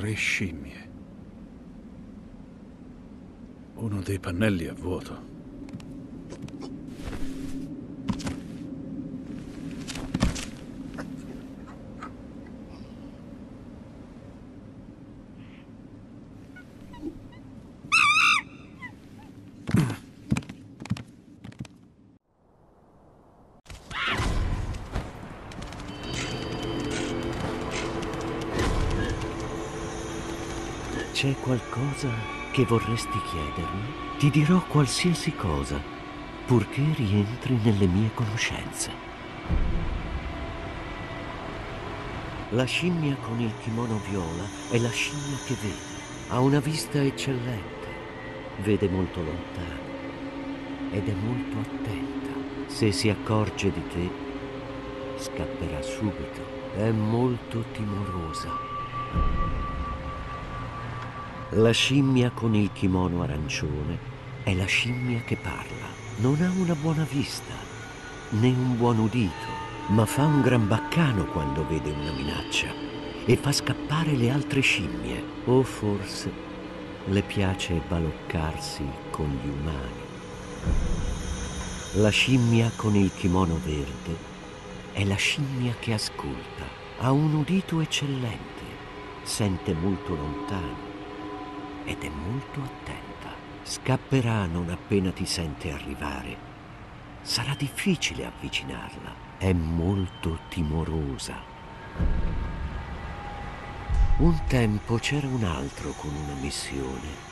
Tre scimmie. Uno dei pannelli è vuoto. Qualcosa che vorresti chiedermi? Ti dirò qualsiasi cosa, purché rientri nelle mie conoscenze. La scimmia con il kimono viola è la scimmia che vede. Ha una vista eccellente, vede molto lontano ed è molto attenta. Se si accorge di te, scapperà subito. È molto timorosa. La scimmia con il kimono arancione è la scimmia che parla. Non ha una buona vista, né un buon udito, ma fa un gran baccano quando vede una minaccia e fa scappare le altre scimmie. O forse le piace baloccarsi con gli umani. La scimmia con il kimono verde è la scimmia che ascolta. Ha un udito eccellente, sente molto lontano ed è molto attenta. Scapperà non appena ti sente arrivare. Sarà difficile avvicinarla. È molto timorosa. Un tempo c'era un altro con una missione.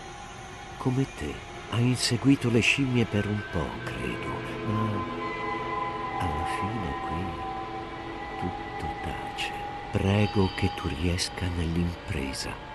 Come te, ha inseguito le scimmie per un po', credo, ma alla fine qui tutto tace. Prego che tu riesca nell'impresa.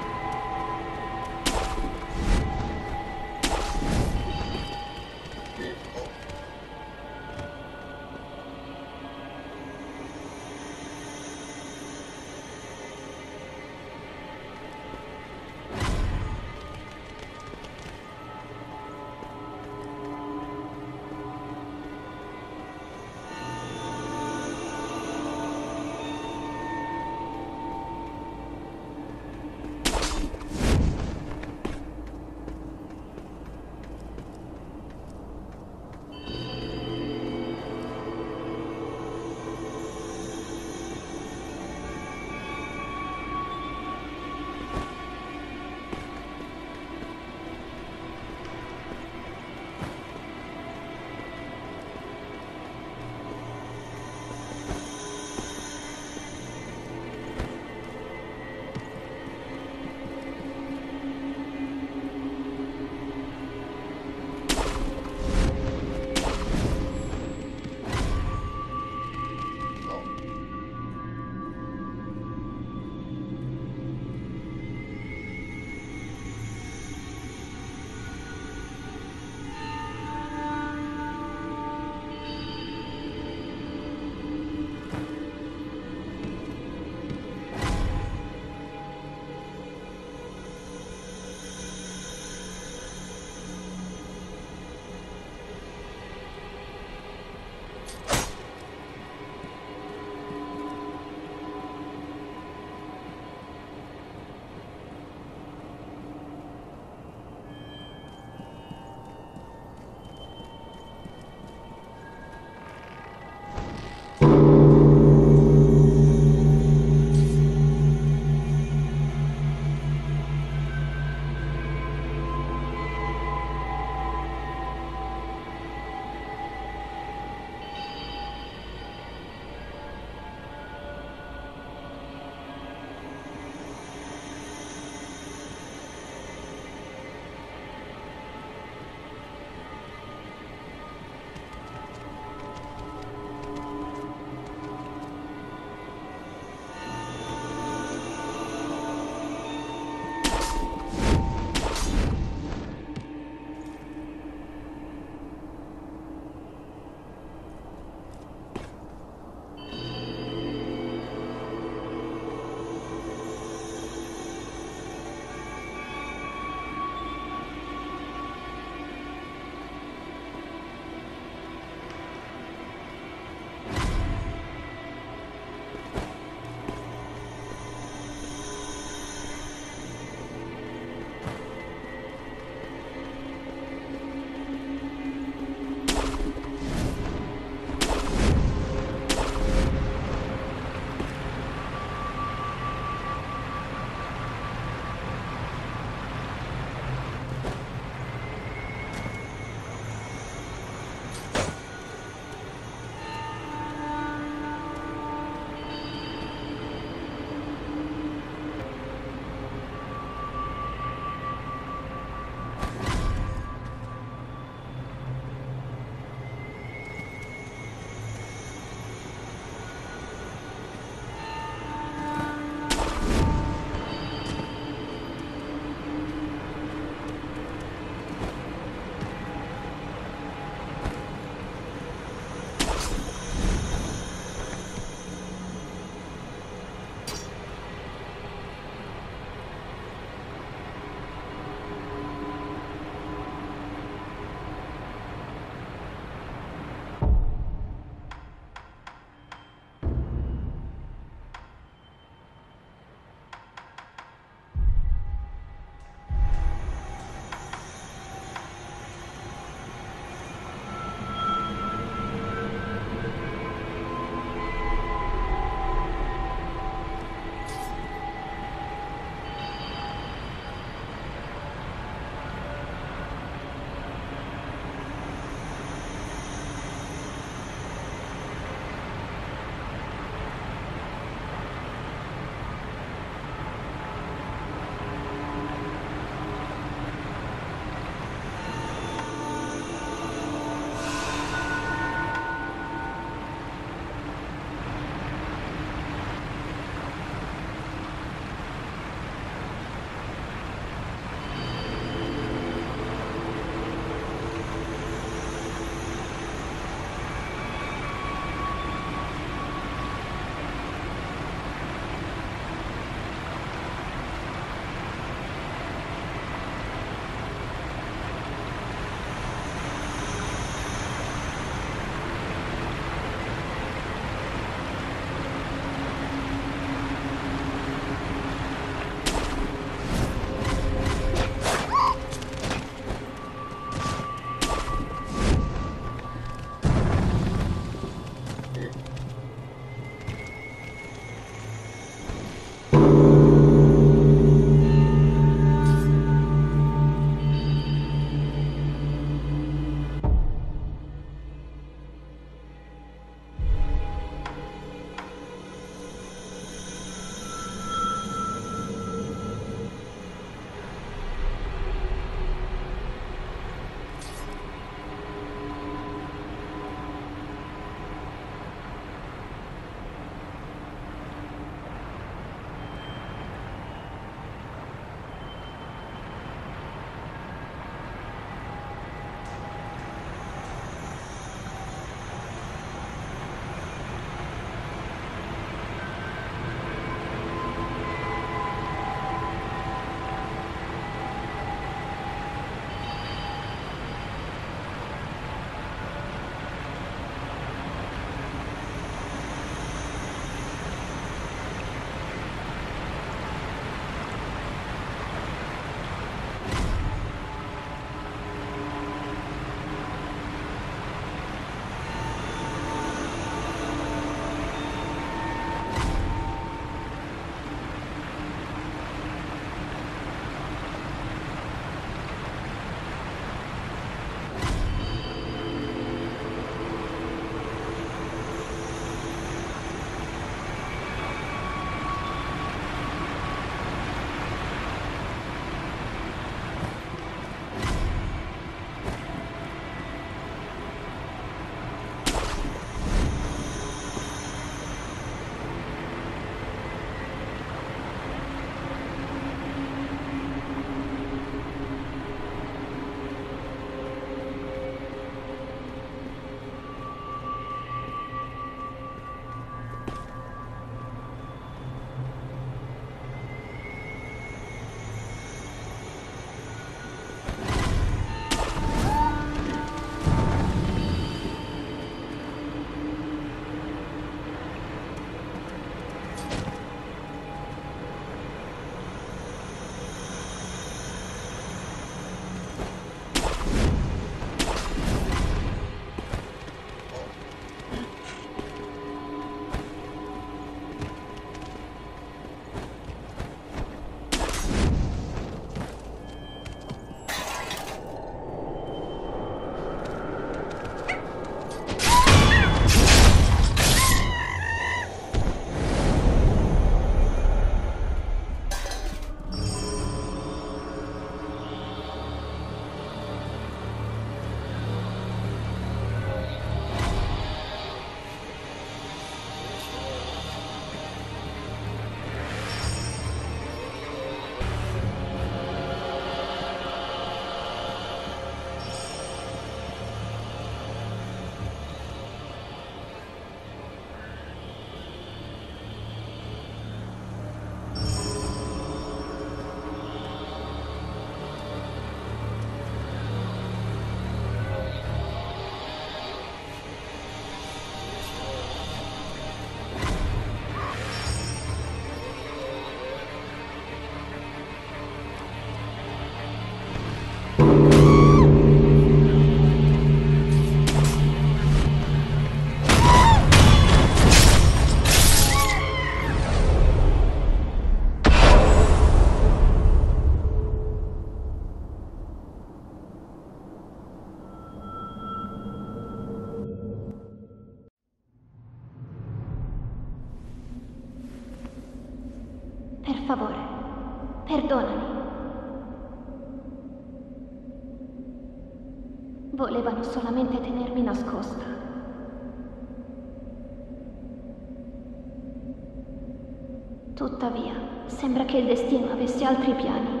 Che il destino avesse altri piani.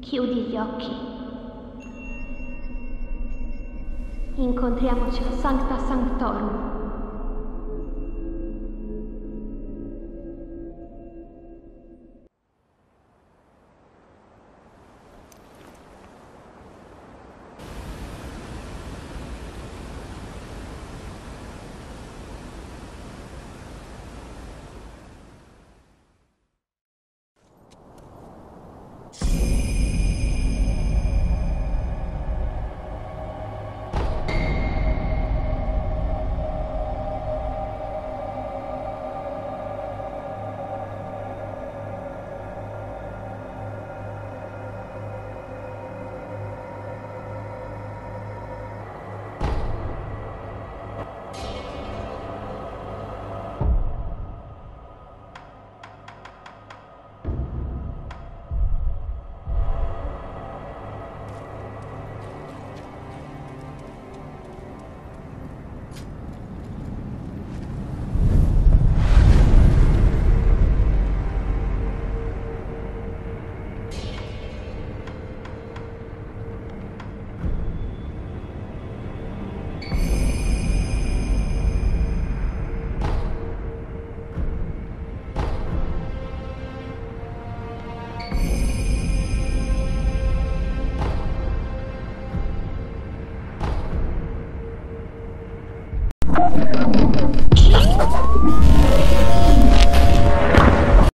Chiudi gli occhi. Incontriamoci a Sancta Sanctorum.